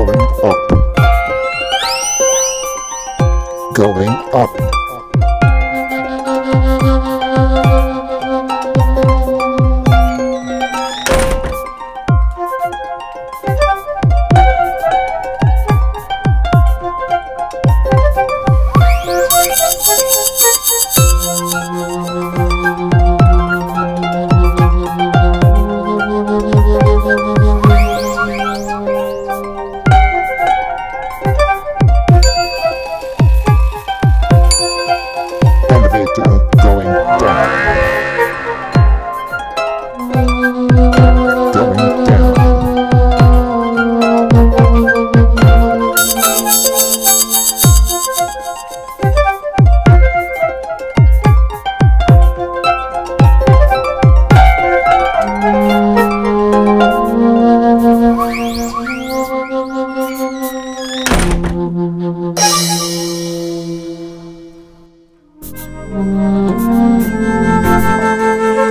Going up. Going up.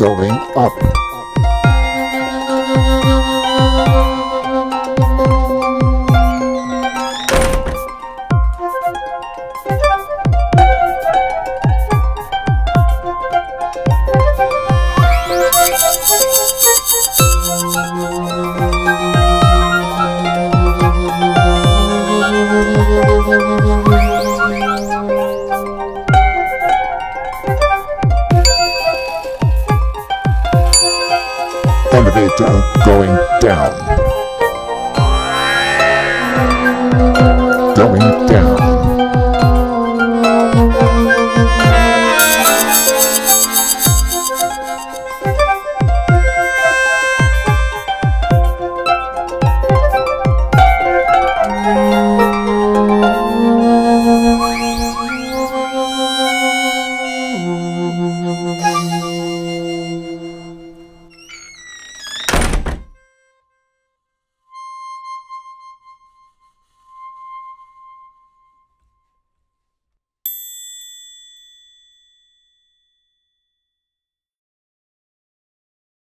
going up. going down. Going down.